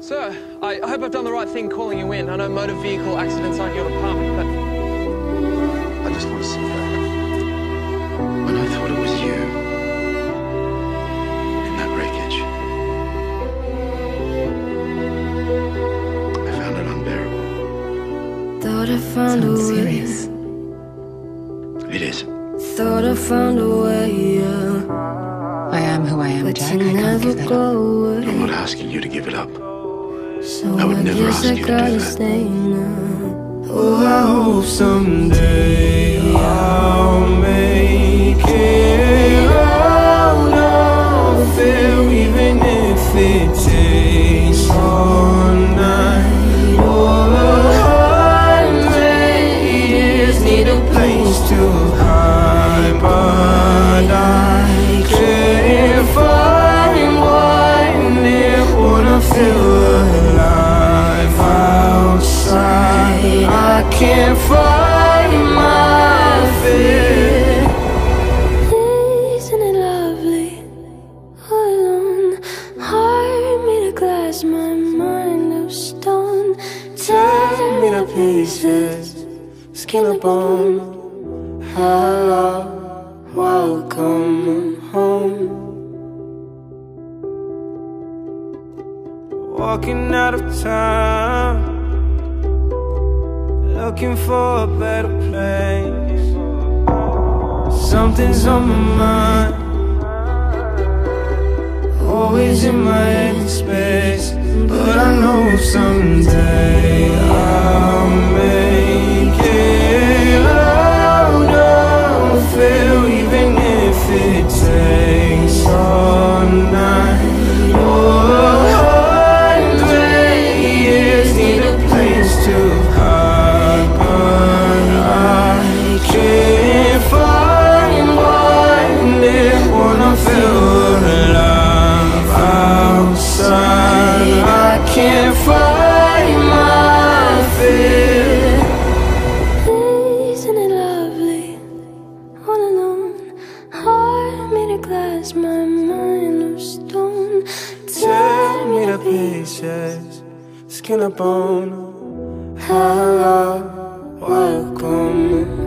Sir, I, I hope I've done the right thing calling you in. I know motor vehicle accidents aren't your department, but I just want to say that when I thought it was you in that wreckage, I found it unbearable. Thought I found a Sounds way. serious. It is. Thought I found a way, yeah. I am who I am, But Jack. you I can't never give that up. away. I'm not asking you to give it up. So I would I never guess ask I you to do gotta that. stay now. Oh, I hope someday I'll make it out of there, even if it can't find my fear. Isn't it lovely? All alone. Heart made of glass, my mind of stone. Tear me to pieces, skin and bone. Hello, welcome home. Walking out of town, looking for a better place. Something's on my mind, always in my head space. But I know someday made my mind of stone. Tear me to pieces, skin and bone. Hello, welcome